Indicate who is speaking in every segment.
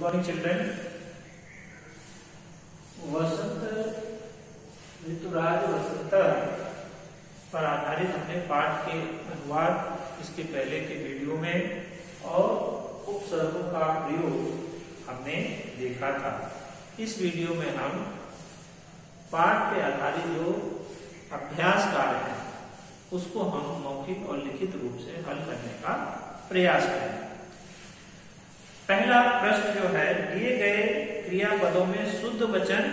Speaker 1: Morning children वसंत ऋतुराज वसंत पर आधारित हमने पाठ के अनुवाद, इसके पहले के वीडियो में और उपसर्गों का प्रयोग हमने देखा था। इस वीडियो में हम पाठ पे आधारित जो अभ्यास कार्य है, उसको हम मौखिक और लिखित रूप से हल करने का प्रयास करें पहला प्रश्न जो है, दिए गए क्रियापदों में शुद्ध वचन,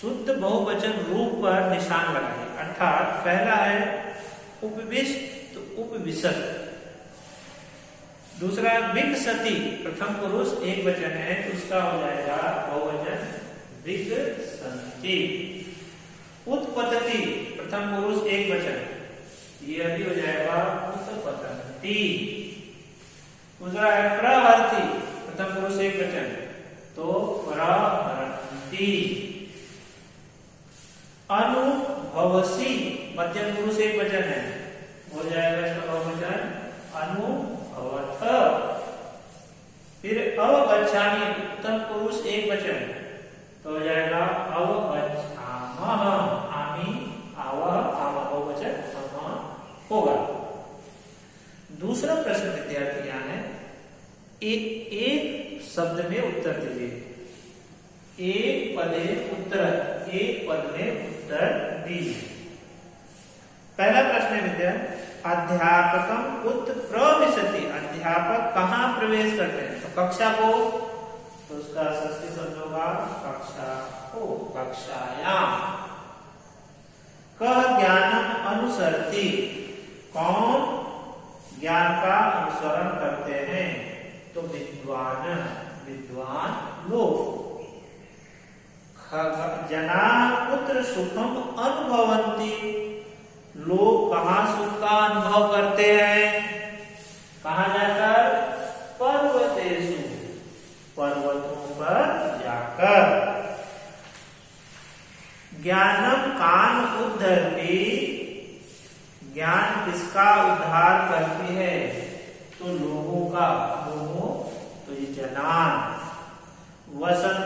Speaker 1: शुद्ध बहुवचन रूप पर निशान लगाए। अर्थात, पहला है उपविष्ट उपविशत दूसरा विकसती प्रथम पुरुष, एक वचन है तो उसका हो जाएगा बहुवचन विकसती उत्पत्ति, प्रथम पुरुष, एक वचन ये अभी हो जाएगा उत्पत्ति दूसरा है प्रहरती प्रथम पुरुष एक वचन तो प्रहरती अनुभवसी, मध्यम पुरुष एक वचन है। हो जाएगा इसका बहुवचन अनुभवत। फिर अवगछामी उत्तम पुरुष एक वचन। तो हो जाएगा अवगछाम आव आम बहुवचन होगा। दूसरा प्रश्न विद्यार्थी यहाँ है। एक एक शब्द में उत्तर दीजिए। एक पदे उत्तर, एक पद में उत्तर दी। पहला प्रश्न है विद्या, अध्यापकम उत प्रविशति। अध्यापक कहाँ प्रवेश करते हैं? तो कक्षा को तो उसका सस्ती शब्द होगा कक्षा को, कक्षायाम। कह ज्ञानम अनुसरती। कौन? ज्ञान का अनुसरण करते हैं। तो विद्वान विद्वान लोग। जना पुत्र सुखम अनुभवंती लोग कहा सुख का अनुभव करते हैं? कहा जाकर? पर्वतेशु। पर्वतों पर जाकर। ज्ञानम कान उद्धरती। ज्ञान किसका उद्धार करती है? तो लोगों का, लोगों तो ये जनान। वसंते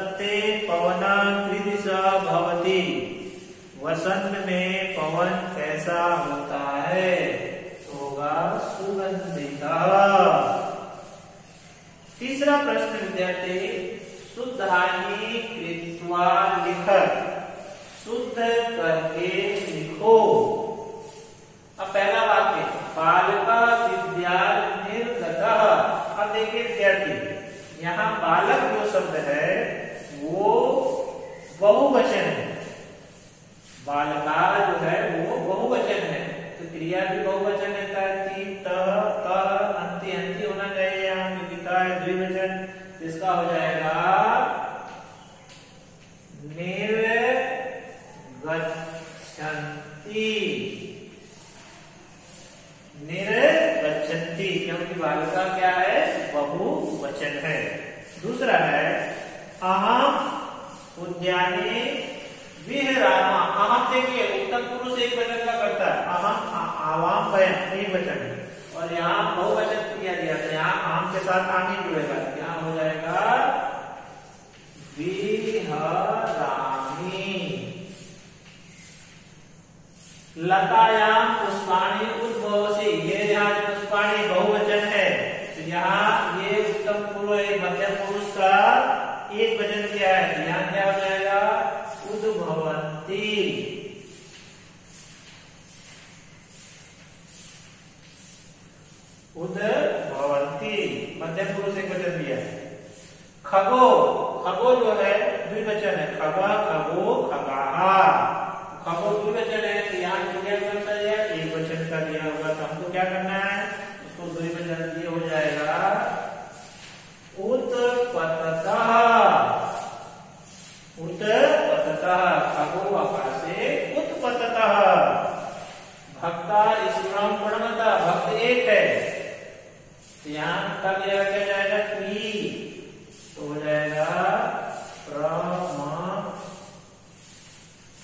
Speaker 1: वसंत में पवन कैसा होता है? होगा सुगंधित तीसरा प्रश्न, विद्यार्थी शुद्धानी कृत्वा लिख। शुद्ध करके लिखो। अब पहला वाक्य, बालका विद्या निर्गत। अब देखिए विद्यार्थी, यहाँ बालक जो शब्द है, वो बहुवचन है। बालका जो है, वो बहुवचन है। तो क्रिया भी बहुवचन रहता है। ती तह अंति अंति होना चाहिए यहाँ क्योंकि है द्विवचन। जिसका हो जाएगा निर्गछन्ति निर्गछन्ति क्योंकि बालिका क्या है? बहुवचन है। दूसरा है अहम उद्याने विहरामा। अहम देखिए उत्तम पुरुष एक वचन का करता है। अहम आवाम बयान, एक वचन। और यहाँ बहुवचन किया दिया था, यहाँ आम के साथ आगे जुड़ेगा। यहाँ हो जाएगा, विहरामी। लतायाम पुष्पाणी उद्भवसी, ये यहाँ पुष्पाणी बहुवचन है। तो यहाँ ये उत्तम पुरुष मध्यम पुरुष का एक वचन किया है यहाँ क्या हो जाएगा उद्भवंती उद्भवंती मध्यम पुरुष एक वचन दिया है। खगो। खगो जो है, द्विवचन है। खगा, खगो, खगाहा। खगो द्विवचन है तो यहाँ कौन सा दिया एक वचन का दिया होगा तो हमको क्या करना है? उसको द्विवचन दिए हो जाएगा। उत्पतः उत्पतः खगो आकाशे उत्पतः भक्ता ईश्वरम प्रणमता भक्त एक है। तो यहाँ का क्या जाएगा? क्री तो हो जाएगा प्रमा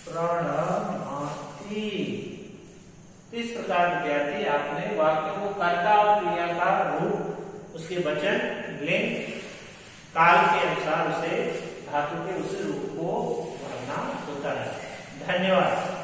Speaker 1: प्रणमाति इस प्रकार विद्यार्थी आपने वाक्य को कर्ता और क्रिया का रूप, उसके वचन, लिंग, काल के अनुसार उसे धातु के उस रूप को भरना होता है। धन्यवाद।